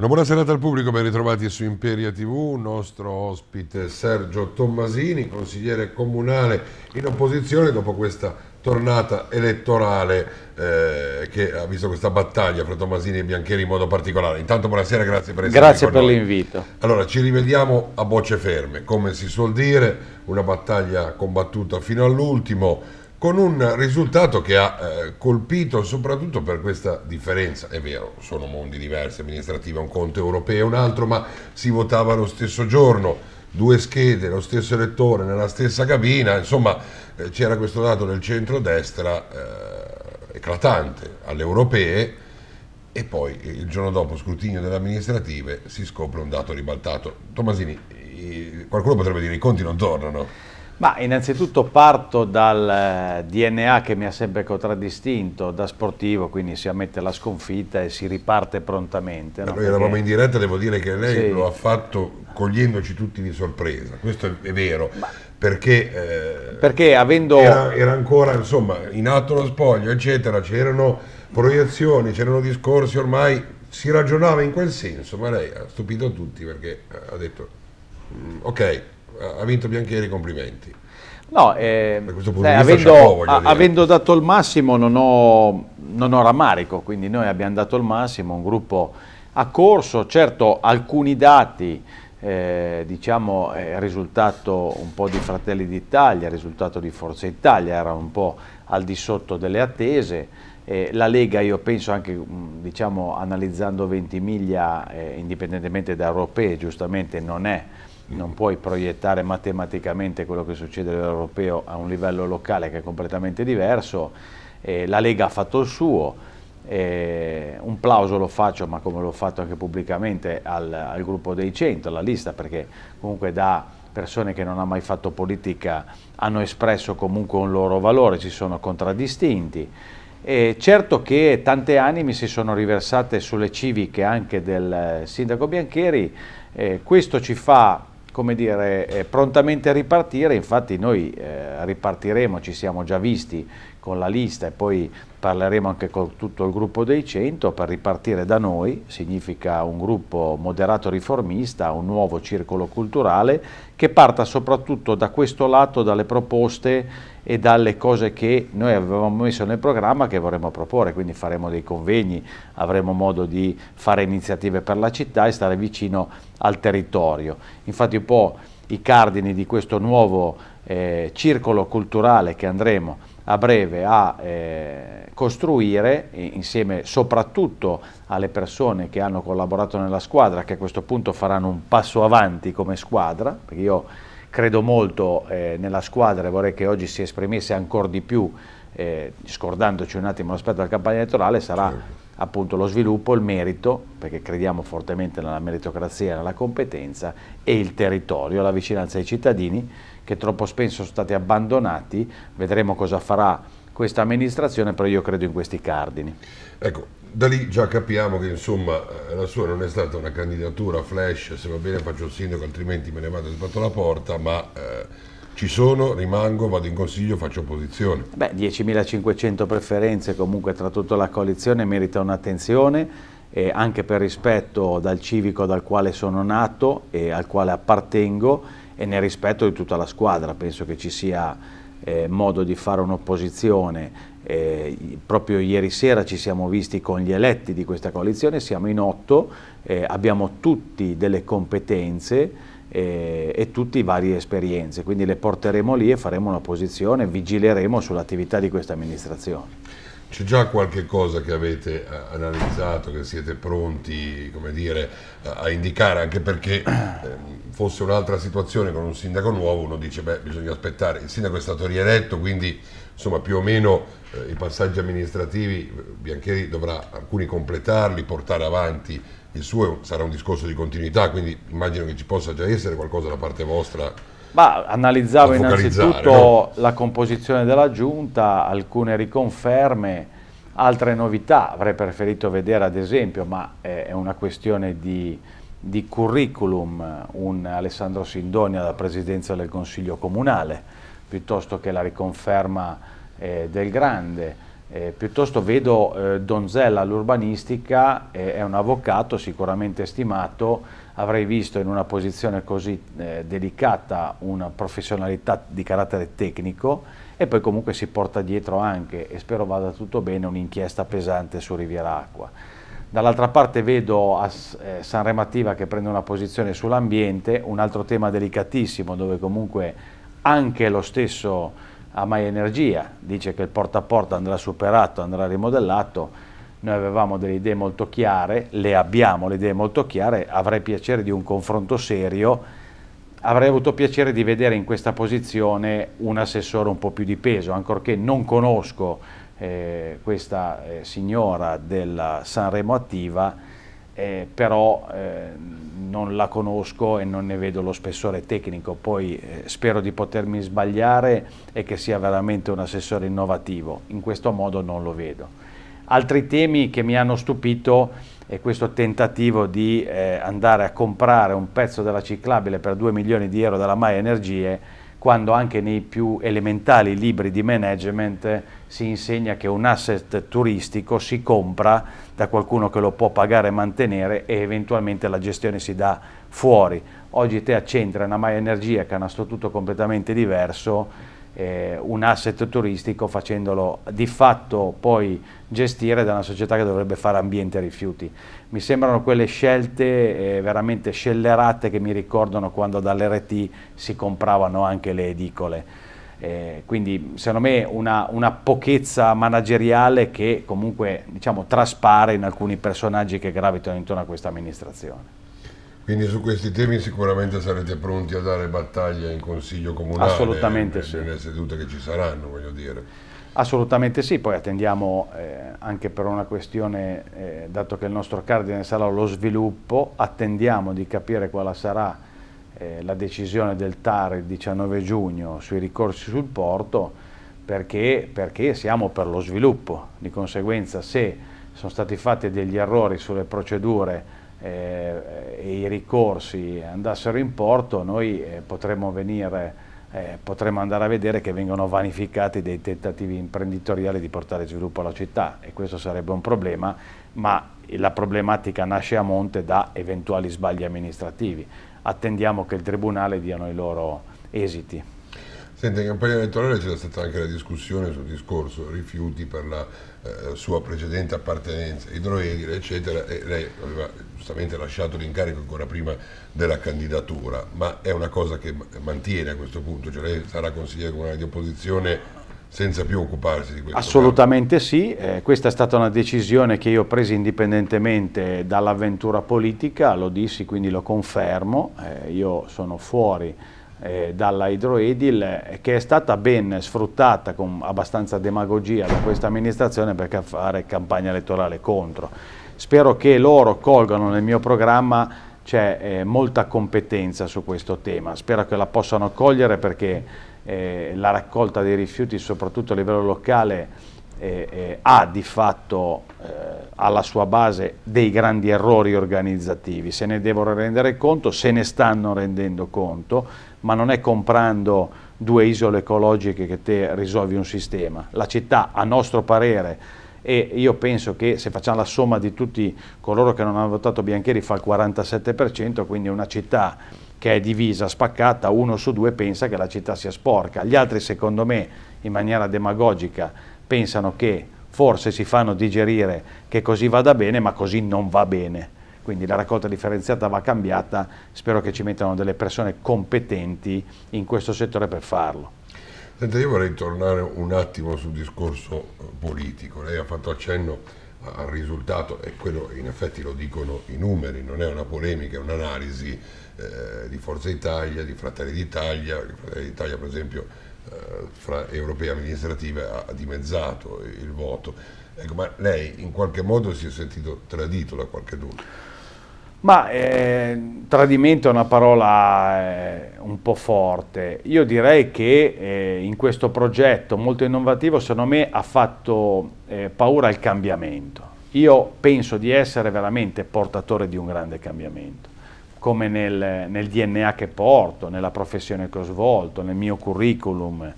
Una buona serata al pubblico, ben ritrovati su Imperia TV, nostro ospite Sergio Tommasini, consigliere comunale in opposizione dopo questa tornata elettorale eh, che ha visto questa battaglia fra Tommasini e Biancheri in modo particolare. Intanto buonasera, grazie per essere Grazie per l'invito. Allora, ci rivediamo a bocce ferme, come si suol dire, una battaglia combattuta fino all'ultimo con un risultato che ha eh, colpito soprattutto per questa differenza, è vero, sono mondi diversi, amministrativi, un conto europeo e un altro, ma si votava lo stesso giorno, due schede, lo stesso elettore nella stessa cabina, insomma eh, c'era questo dato del centro-destra eh, eclatante alle europee e poi il giorno dopo scrutinio delle amministrative si scopre un dato ribaltato. Tommasini, qualcuno potrebbe dire i conti non tornano. Ma innanzitutto parto dal eh, DNA che mi ha sempre contraddistinto da sportivo, quindi si ammette la sconfitta e si riparte prontamente. No? Noi eravamo in diretta, devo dire che lei sì. lo ha fatto cogliendoci tutti di sorpresa, questo è, vero, Ma... perché, eh, perché avendo... era, era, ancora insomma, in atto lo spoglio, eccetera, c'erano proiezioni, c'erano discorsi, ormai si ragionava in quel senso, ma lei ha stupito tutti perché ha detto mm, ok, ha vinto Bianchieri, complimenti. No, eh, dai, avendo, chapeau, a, avendo, dato il massimo non ho, non ho rammarico, quindi noi abbiamo dato il massimo, un gruppo a corso, certo alcuni dati, eh, diciamo il risultato un po' di Fratelli d'Italia, il risultato di Forza Italia era un po' al di sotto delle attese, eh, la Lega io penso anche diciamo, analizzando Ventimiglia eh, indipendentemente da europee giustamente non è non puoi proiettare matematicamente quello che succede all'europeo a un livello locale che è completamente diverso, eh, la Lega ha fatto il suo, eh, un plauso lo faccio, ma come l'ho fatto anche pubblicamente, al, al, gruppo dei 100, alla lista, perché comunque da persone che non hanno mai fatto politica hanno espresso comunque un loro valore, ci sono contraddistinti. E certo che tante anime si sono riversate sulle civiche anche del sindaco Biancheri, eh, questo ci fa come dire, eh, prontamente ripartire, infatti noi eh, ripartiremo, ci siamo già visti con la lista e poi parleremo anche con tutto il gruppo dei 100 per ripartire da noi, significa un gruppo moderato riformista, un nuovo circolo culturale che parta soprattutto da questo lato, dalle proposte e dalle cose che noi avevamo messo nel programma che vorremmo proporre, quindi faremo dei convegni, avremo modo di fare iniziative per la città e stare vicino al territorio. Infatti un po' i cardini di questo nuovo eh, circolo culturale che andremo a breve a eh, costruire insieme soprattutto alle persone che hanno collaborato nella squadra che a questo punto faranno un passo avanti come squadra perché io credo molto eh, nella squadra e vorrei che oggi si esprimesse ancora di più eh, scordandoci un attimo l'aspetto della campagna elettorale sarà certo. Appunto lo sviluppo, il merito perché crediamo fortemente nella meritocrazia, nella competenza e il territorio, la vicinanza ai cittadini che troppo spesso sono stati abbandonati, vedremo cosa farà questa amministrazione, però io credo in questi cardini. Ecco, da lì già capiamo che insomma eh, la sua non è stata una candidatura flash, se va bene faccio il sindaco altrimenti me ne vado sbatto la porta, ma eh, ci sono, rimango, vado in consiglio, faccio opposizione. Beh, 10.500 preferenze comunque tra tutta la coalizione merita un'attenzione, eh, anche per rispetto dal civico dal quale sono nato e al quale appartengo e nel rispetto di tutta la squadra. Penso che ci sia eh, modo di fare un'opposizione. Eh, proprio ieri sera ci siamo visti con gli eletti di questa coalizione, siamo in otto, eh, abbiamo tutti delle competenze eh, e tutte varie esperienze, quindi le porteremo lì e faremo un'opposizione, vigileremo sull'attività di questa amministrazione. C'è già qualche cosa che avete eh, analizzato, che siete pronti dire, a indicare, anche perché eh, fosse un'altra situazione con un sindaco nuovo uno dice beh bisogna aspettare, il sindaco è stato rieletto quindi insomma più o meno eh, i passaggi amministrativi Biancheri dovrà alcuni completarli, portare avanti il suo sarà un discorso di continuità quindi immagino che ci possa già essere qualcosa da parte vostra Ma analizzavo innanzitutto no? la composizione della giunta, alcune riconferme altre novità avrei preferito vedere ad esempio ma è una questione di di curriculum un Alessandro Sindonia alla presidenza del Consiglio Comunale, piuttosto che la riconferma eh, del Grande. Eh, piuttosto vedo eh, Donzella all'urbanistica, eh, è un avvocato sicuramente stimato, avrei visto in una posizione così eh, delicata una professionalità di carattere tecnico e poi comunque si porta dietro anche, e spero vada tutto bene, un'inchiesta pesante su Riviera Acqua. Dall'altra parte vedo eh, Sanremativa che prende una posizione sull'ambiente, un altro tema delicatissimo dove comunque anche lo stesso Amai Energia dice che il porta a porta andrà superato, andrà rimodellato, noi avevamo delle idee molto chiare, le abbiamo le idee molto chiare, avrei piacere di un confronto serio, avrei avuto piacere di vedere in questa posizione un assessore un po' più di peso, ancorché non conosco eh, questa eh, signora della Sanremo Attiva, eh, però eh, non la conosco e non ne vedo lo spessore tecnico, poi eh, spero di potermi sbagliare e che sia veramente un assessore innovativo, in questo modo non lo vedo. Altri temi che mi hanno stupito è questo tentativo di eh, andare a comprare un pezzo della ciclabile per 2 milioni di euro dalla Mai Energie quando anche nei più elementali libri di management si insegna che un asset turistico si compra da qualcuno che lo può pagare e mantenere e eventualmente la gestione si dà fuori. Oggi te accentri una Mai Energia che ha un statuto completamente diverso, eh, un asset turistico facendolo di fatto poi gestire da una società che dovrebbe fare ambiente e rifiuti. Mi sembrano quelle scelte eh, veramente scellerate che mi ricordano quando dall'RT si compravano anche le edicole. Eh, quindi secondo me una, una, pochezza manageriale che comunque diciamo, traspare in alcuni personaggi che gravitano intorno a questa amministrazione. Quindi su questi temi sicuramente sarete pronti a dare battaglia in Consiglio Comunale? Assolutamente sì. Nelle sedute che ci saranno, voglio dire. Assolutamente sì, poi attendiamo eh, anche per una questione, eh, dato che il nostro cardine sarà lo sviluppo, attendiamo di capire quale sarà eh, la decisione del TAR il 19 giugno sui ricorsi sul porto, perché, perché siamo per lo sviluppo, di conseguenza se sono stati fatti degli errori sulle procedure e i ricorsi andassero in porto, noi eh, potremmo, venire, eh, potremmo andare a vedere che vengono vanificati dei tentativi imprenditoriali di portare sviluppo alla città e questo sarebbe un problema, ma la problematica nasce a monte da eventuali sbagli amministrativi. Attendiamo che il Tribunale diano i loro esiti. Senta, in campagna elettorale c'era stata anche la discussione sul discorso rifiuti per la eh, sua precedente appartenenza idroedile, eccetera, e lei aveva giustamente lasciato l'incarico ancora prima della candidatura, ma è una cosa che mantiene a questo punto, cioè lei sarà consigliere comunale di opposizione senza più occuparsi di questo? Assolutamente campo. sì, eh, questa è stata una decisione che io ho preso indipendentemente dall'avventura politica, lo dissi quindi lo confermo, eh, io sono fuori eh, dalla Hydroedil eh, che è stata ben sfruttata con abbastanza demagogia da questa amministrazione per fare campagna elettorale contro. Spero che loro colgano nel mio programma c'è eh, molta competenza su questo tema, spero che la possano cogliere perché eh, la raccolta dei rifiuti soprattutto a livello locale eh, eh, ha di fatto alla sua base dei grandi errori organizzativi, se ne devono rendere conto, se ne stanno rendendo conto, ma non è comprando due isole ecologiche che te risolvi un sistema. La città, a nostro parere, e io penso che se facciamo la somma di tutti coloro che non hanno votato Biancheri fa il 47%, quindi una città che è divisa, spaccata, uno su due pensa che la città sia sporca. Gli altri, secondo me, in maniera demagogica, pensano che forse si fanno digerire che così vada bene, ma così non va bene. Quindi la raccolta differenziata va cambiata, spero che ci mettano delle persone competenti in questo settore per farlo. Senta, io vorrei tornare un attimo sul discorso eh, politico, lei ha fatto accenno al risultato e quello in effetti lo dicono i numeri, non è una polemica, è un'analisi eh, di Forza Italia, di Fratelli d'Italia, di Fratelli d'Italia per esempio fra europee amministrative ha dimezzato il voto. Ecco, ma lei in qualche modo si è sentito tradito da qualche dubbio? Ma eh, tradimento è una parola eh, un po' forte. Io direi che eh, in questo progetto molto innovativo, secondo me, ha fatto eh, paura il cambiamento. Io penso di essere veramente portatore di un grande cambiamento, come nel, nel DNA che porto, nella professione che ho svolto, nel mio curriculum.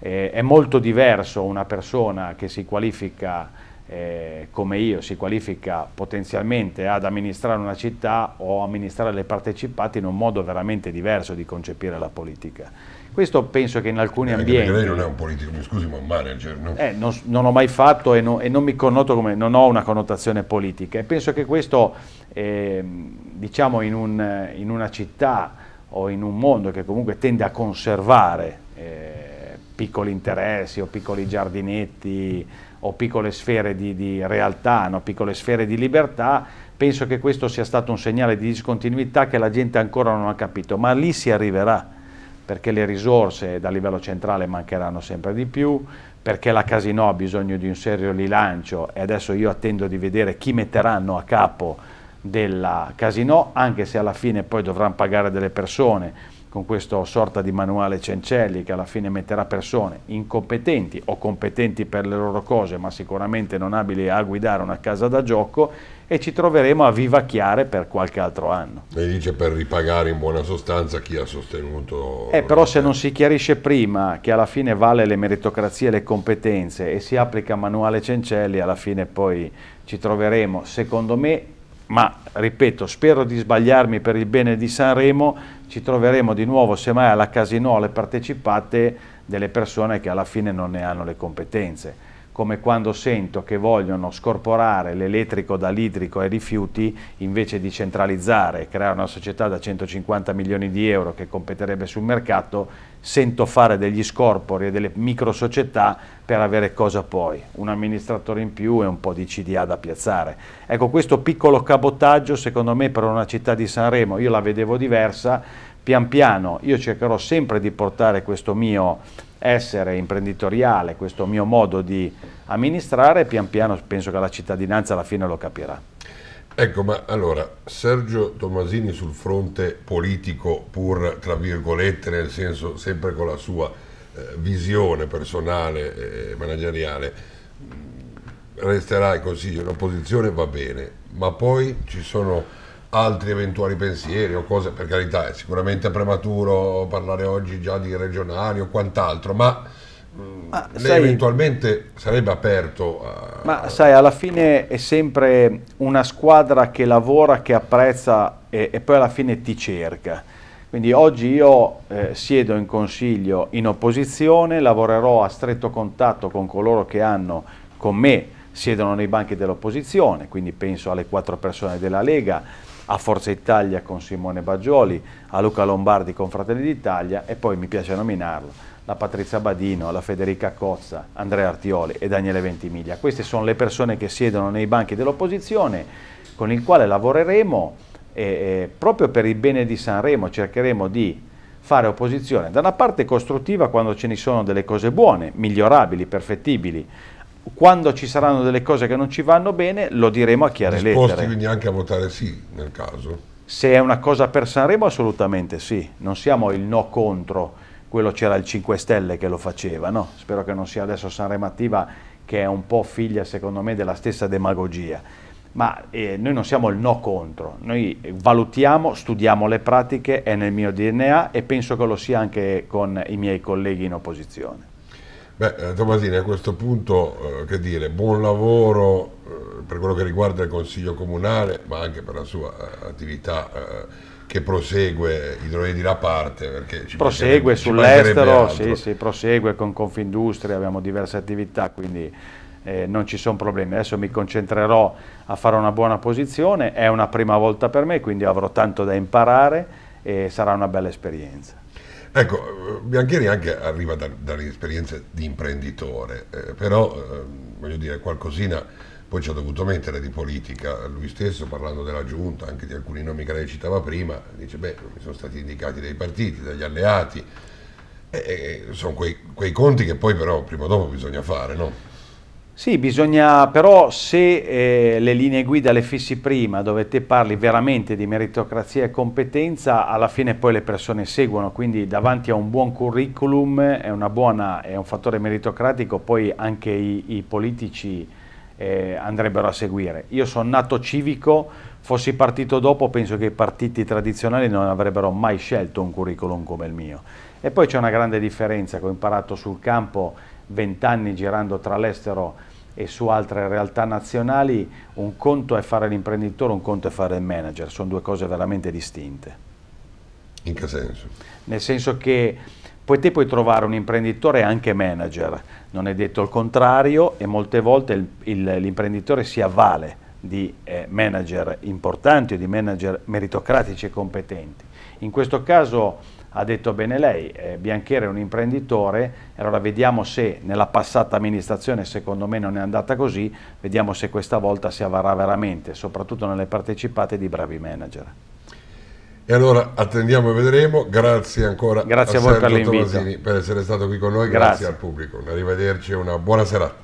Eh, è molto diverso una persona che si qualifica eh, come io, si qualifica potenzialmente ad amministrare una città o amministrare le partecipate in un modo veramente diverso di concepire la politica. Questo penso che in alcuni eh, ambienti... lei non è un politico, mi scusi, ma un manager, no? Eh, non, non, ho mai fatto e, no, e, non mi connoto come... non ho una connotazione politica e penso che questo, eh, diciamo, in, un, in, una città o in un mondo che comunque tende a conservare eh, piccoli interessi o piccoli giardinetti o piccole sfere di, di realtà, no? piccole sfere di libertà, penso che questo sia stato un segnale di discontinuità che la gente ancora non ha capito, ma lì si arriverà perché le risorse dal livello centrale mancheranno sempre di più, perché la Casino ha bisogno di un serio rilancio e adesso io attendo di vedere chi metteranno a capo della Casino, anche se alla fine poi dovranno pagare delle persone con questa sorta di manuale Cencelli che alla fine metterà persone incompetenti o competenti per le loro cose ma sicuramente non abili a guidare una casa da gioco e ci troveremo a vivacchiare per qualche altro anno. Lei dice per ripagare in buona sostanza chi ha sostenuto... Eh, però se non si chiarisce prima che alla fine vale le meritocrazie e le competenze e si applica manuale Cencelli, alla fine poi ci troveremo, secondo me, ma ripeto, spero di sbagliarmi per il bene di Sanremo, ci troveremo di nuovo semmai alla casino alle partecipate delle persone che alla fine non ne hanno le competenze come quando sento che vogliono scorporare l'elettrico dall'idrico ai rifiuti invece di centralizzare e creare una società da 150 milioni di euro che competerebbe sul mercato, sento fare degli scorpori e delle micro società per avere cosa poi? Un amministratore in più e un po' di CDA da piazzare. Ecco, questo piccolo cabotaggio secondo me per una città di Sanremo, io la vedevo diversa, pian piano io cercherò sempre di portare questo mio essere imprenditoriale, questo mio modo di amministrare, pian piano penso che la cittadinanza alla fine lo capirà. Ecco, ma allora, Sergio Tomasini sul fronte politico, pur tra virgolette, nel senso sempre con la sua eh, visione personale e manageriale, resterà in consiglio in opposizione, va bene, ma poi ci sono altri eventuali pensieri o cose, per carità, è sicuramente prematuro parlare oggi già di regionali o quant'altro, ma, mm, ma lei sai, eventualmente sarebbe aperto a... Ma sai, alla fine è sempre una squadra che lavora, che apprezza e, e poi alla fine ti cerca. Quindi oggi io eh, siedo in consiglio in opposizione, lavorerò a stretto contatto con coloro che hanno con me siedono nei banchi dell'opposizione, quindi penso alle quattro persone della Lega, a Forza Italia con Simone Baggioli, a Luca Lombardi con Fratelli d'Italia e poi mi piace nominarlo, la Patrizia Badino, la Federica Cozza, Andrea Artioli e Daniele Ventimiglia. Queste sono le persone che siedono nei banchi dell'opposizione con il quale lavoreremo e, e proprio per il bene di Sanremo cercheremo di fare opposizione da una parte costruttiva quando ce ne sono delle cose buone, migliorabili, perfettibili, quando ci saranno delle cose che non ci vanno bene lo diremo a chiare Disposti lettere. Disposti quindi anche a votare sì nel caso? Se è una cosa per Sanremo assolutamente sì, non siamo il no contro, quello c'era il 5 Stelle che lo faceva, no? spero che non sia adesso Sanremo Attiva che è un po' figlia secondo me della stessa demagogia, ma eh, noi non siamo il no contro, noi valutiamo, studiamo le pratiche, è nel mio DNA e penso che lo sia anche con i miei colleghi in opposizione. Beh, eh, Tomasini, a questo punto, eh, che dire, buon lavoro eh, per quello che riguarda il Consiglio Comunale, ma anche per la sua eh, attività eh, che prosegue idroidi da parte. Perché ci prosegue sull'estero, sì, sì, prosegue con Confindustria, abbiamo diverse attività, quindi eh, non ci sono problemi. Adesso mi concentrerò a fare una buona posizione, è una prima volta per me, quindi avrò tanto da imparare e sarà una bella esperienza. Ecco, Biancheri anche arriva da, dalle esperienze di imprenditore, eh, però eh, voglio dire qualcosina poi ci ha dovuto mettere di politica, lui stesso parlando della giunta, anche di alcuni nomi che lei citava prima, dice beh mi sono stati indicati dai partiti, dagli alleati, e, e sono quei, quei, conti che poi però prima o dopo bisogna fare, no? Sì, bisogna però se eh, le linee guida le fissi prima, dove te parli veramente di meritocrazia e competenza, alla fine poi le persone seguono, quindi davanti a un buon curriculum è, buona, è un fattore meritocratico, poi anche i, i politici eh, andrebbero a seguire. Io sono nato civico, fossi partito dopo penso che i partiti tradizionali non avrebbero mai scelto un curriculum come il mio. E poi c'è una grande differenza che ho imparato sul campo vent'anni girando tra l'estero e su altre realtà nazionali, un conto è fare l'imprenditore, un conto è fare il manager, sono due cose veramente distinte. In che senso? Nel senso che poi te puoi trovare un imprenditore anche manager, non è detto il contrario e molte volte l'imprenditore si avvale di eh, manager importanti o di manager meritocratici e competenti. In questo caso ha detto bene lei, eh, Bianchera è un imprenditore, allora vediamo se nella passata amministrazione, secondo me non è andata così, vediamo se questa volta si avvarrà veramente, soprattutto nelle partecipate di bravi manager. E allora attendiamo e vedremo, grazie ancora grazie a, a voi per, per essere stato qui con noi, grazie, grazie. al pubblico, arrivederci e una buona serata.